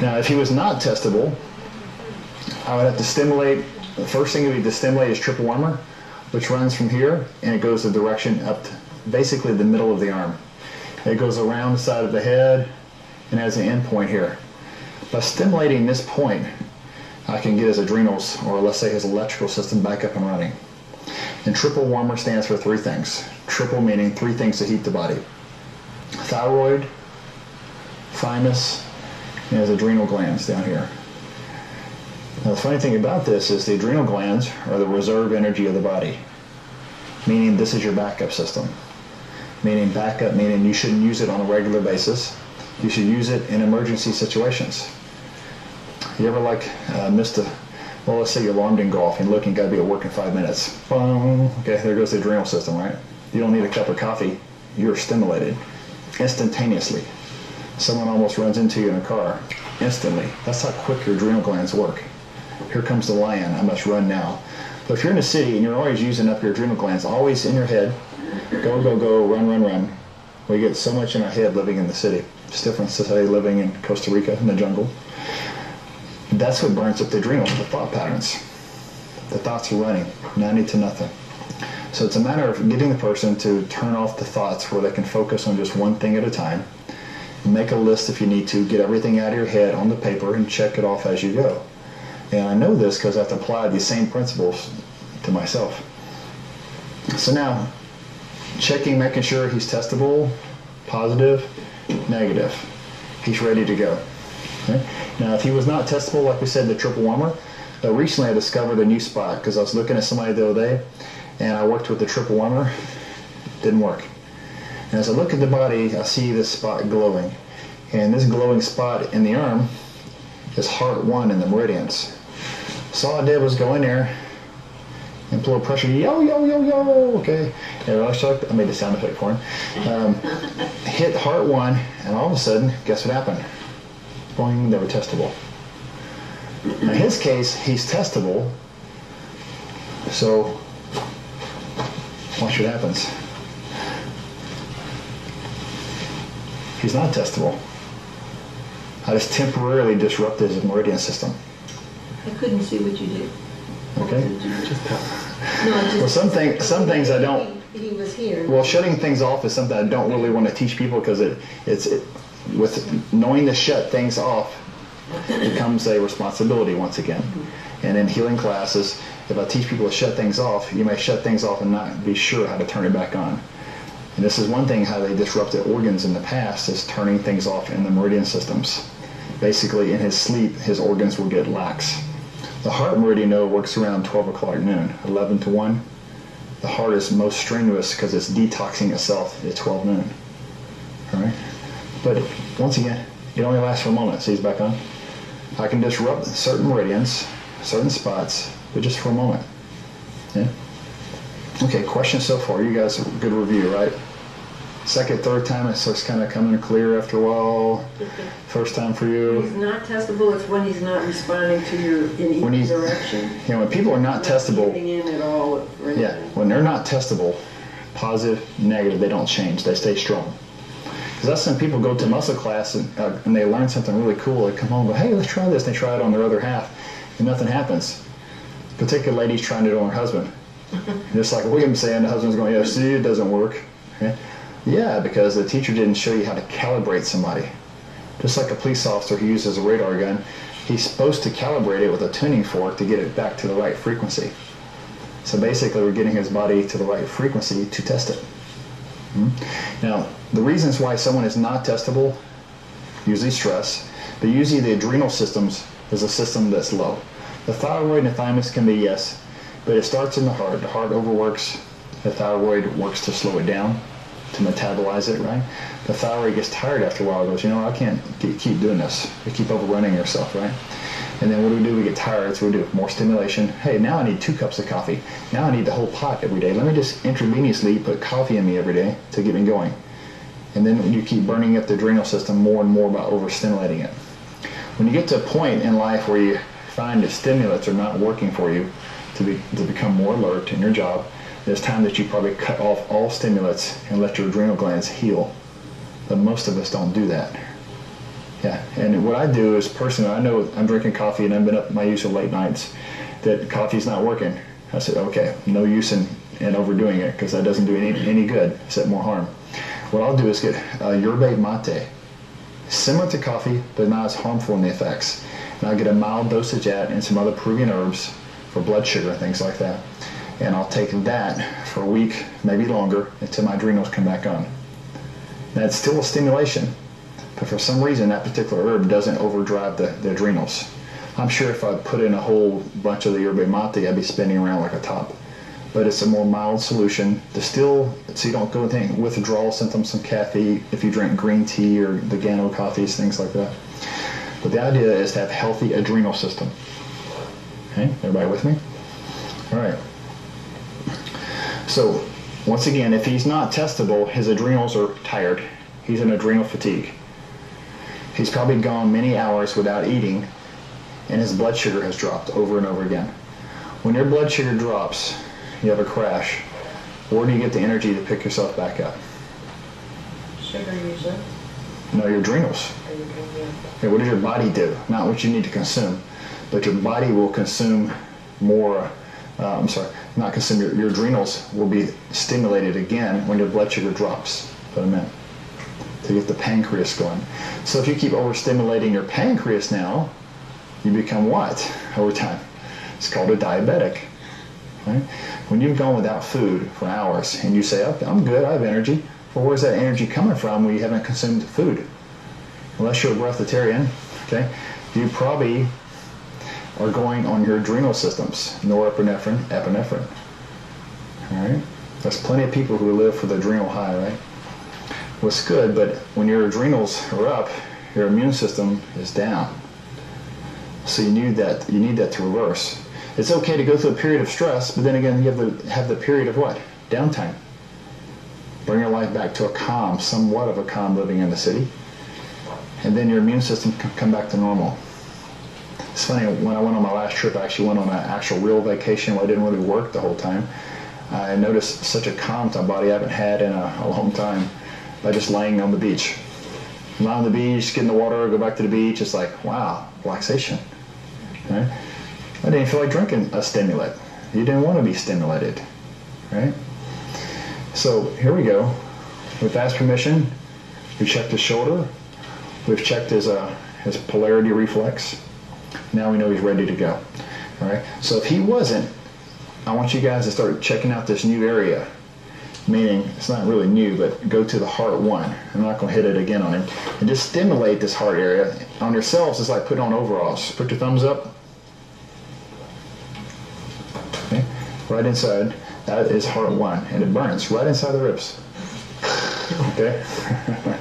Now, if he was not testable, I would have to stimulate. The first thing would to stimulate is triple warmer, which runs from here and it goes the direction up to basically the middle of the arm. It goes around the side of the head and has an end point here. By stimulating this point, I can get his adrenals, or let's say his electrical system, back up and running. And triple warmer stands for three things. Triple meaning three things to heat the body. Thyroid, thymus, and his adrenal glands down here. Now the funny thing about this is the adrenal glands are the reserve energy of the body, meaning this is your backup system. Meaning backup meaning you shouldn't use it on a regular basis. You should use it in emergency situations. You ever like uh, missed a, well let's say your alarm didn't go off and looking, got to be at work in five minutes. Boom. Okay, there goes the adrenal system, right? You don't need a cup of coffee. You're stimulated instantaneously. Someone almost runs into you in a car instantly. That's how quick your adrenal glands work. Here comes the lion. I must run now. But if you're in a city and you're always using up your adrenal glands, always in your head, go, go, go, run, run, run. We get so much in our head living in the city. It's different to say living in Costa Rica in the jungle. That's what burns up the adrenals, the thought patterns. The thoughts are running, 90 to nothing. So it's a matter of getting the person to turn off the thoughts where they can focus on just one thing at a time. Make a list if you need to. Get everything out of your head on the paper and check it off as you go. And I know this because I've applied these same principles to myself. So now, checking, making sure he's testable, positive, negative. He's ready to go. Okay? Now, if he was not testable, like we said, the triple warmer, uh, recently I discovered a new spot because I was looking at somebody the other day and I worked with the triple warmer. Didn't work. And as I look at the body, I see this spot glowing. And this glowing spot in the arm is heart one in the meridians. So all I did was go in there and blow pressure, yo, yo, yo, yo, okay. And I, I made the sound effect for him. Um, hit heart one, and all of a sudden, guess what happened? Boing, they were testable. In his case, he's testable, so watch what happens. He's not testable. I just temporarily disrupted his meridian system. I couldn't see what you did. Okay. Just. No, just. Well, some things, some things I don't. He he was here. Well, shutting things off is something I don't really want to teach people because it, it's, it, with knowing to shut things off becomes a responsibility once again. And in healing classes, if I teach people to shut things off, you may shut things off and not be sure how to turn it back on. And this is one thing how they disrupted organs in the past is turning things off in the meridian systems. Basically, in his sleep, his organs will get lax. The heart meridian node works around 12 o'clock noon, 11 to 1. The heart is most strenuous because it's detoxing itself at 12 noon. All right? But once again, it only lasts for a moment. See, he's back on. I can disrupt certain meridians, certain spots, but just for a moment. Yeah? Okay, questions so far. You guys, good review, right? Second, third time, it's starts kind of coming clear after a while. First time for you. He's not testable, it's when he's not responding to your, in When either he's- direction. You know, when people are not testable, in at all. yeah, when they're not testable, positive, negative, they don't change. They stay strong. Because that's when people go to muscle class and, uh, and they learn something really cool. They come home and go, hey, let's try this. And they try it on their other half, and nothing happens. Particular ladies trying it on her husband. Just like William saying, the husband's going, yeah, see, it doesn't work. Okay? Yeah, because the teacher didn't show you how to calibrate somebody. Just like a police officer who uses a radar gun, he's supposed to calibrate it with a tuning fork to get it back to the right frequency. So basically, we're getting his body to the right frequency to test it. Hmm? Now, the reasons why someone is not testable, usually stress, but usually the adrenal systems is a system that's low. The thyroid and the thymus can be yes, but it starts in the heart. The heart overworks. The thyroid works to slow it down, to metabolize it, right? The thyroid gets tired after a while. It Goes, you know, I can't ke- keep doing this. You keep overrunning yourself, right? And then what do we do? We get tired, so we do more stimulation. Hey, now I need two cups of coffee. Now I need the whole pot every day. Let me just intravenously put coffee in me every day to get me going. And then you keep burning up the adrenal system more and more by overstimulating it. When you get to a point in life where you find the stimulants are not working for you to, be, to become more alert in your job, it's time that you probably cut off all stimulants and let your adrenal glands heal. But most of us don't do that. Yeah, and what I do is personally, I know I'm drinking coffee and I've been up my usual late nights, that coffee's not working. I said, okay, no use in, in overdoing it because that doesn't do any, any good, except more harm. What I'll do is get yerba mate, similar to coffee, but not as harmful in the effects. And I'll get a mild dosage at and some other Peruvian herbs for blood sugar, and things like that. And I'll take that for a week, maybe longer, until my adrenals come back on. It's still a stimulation, but for some reason, that particular herb doesn't overdrive the, the adrenals. I'm sure if I put in a whole bunch of the yerba mate, I'd be spinning around like a top. But it's a more mild solution. to still, so you don't go with any withdrawal symptoms from caffeine if you drink green tea or the Gano coffees, things like that. But the idea is to have healthy adrenal system. Okay, everybody with me? All right. So, once again, if he's not testable, his adrenals are tired. He's in adrenal fatigue. He's probably gone many hours without eating, and his blood sugar has dropped over and over again. When your blood sugar drops, you have a crash. Where do you get the energy to pick yourself back up? Sugar usually. No, your adrenals. Are you drinking? Okay, what does your body do? Not what you need to consume, but your body will consume more. Uh, I'm sorry, not consume. Your, your adrenals will be stimulated again when your blood sugar drops. Put them in to get the pancreas going. So if you keep overstimulating your pancreas now, you become what over time? It's called a diabetic. Right? When you've gone without food for hours and you say, okay, I'm good, I have energy. Well, where's that energy coming from when you haven't consumed food? Unless you're a breatharian, okay, you probably are going on your adrenal systems, norepinephrine, epinephrine. All right? There's plenty of people who live for the adrenal high, right? What's good, but when your adrenals are up, your immune system is down. So you need that. You need that to reverse. It's okay to go through a period of stress, but then again, you have to have the period of what? Downtime. Bring your life back to a calm, somewhat of a calm living in the city, and then your immune system can come back to normal. It's funny, when I went on my last trip, I actually went on an actual real vacation where I didn't really work the whole time. I noticed such a calm to my body I haven't had in a, a long time by just laying on the beach. Lie on the beach, get in the water, go back to the beach. It's like, wow, relaxation. Right? I didn't feel like drinking a stimulant. You didn't want to be stimulated. Right? So here we go. With fast permission, we checked his shoulder. We've checked his, uh, his polarity reflex. Now we know he's ready to go. All right. So if he wasn't, I want you guys to start checking out this new area. Meaning, it's not really new, but go to the heart one. I'm not going to hit it again on him. And just stimulate this heart area. On yourselves, it's like putting on overalls. Put your thumbs up. Okay. Right inside. That is heart one. And it burns right inside the ribs. Okay?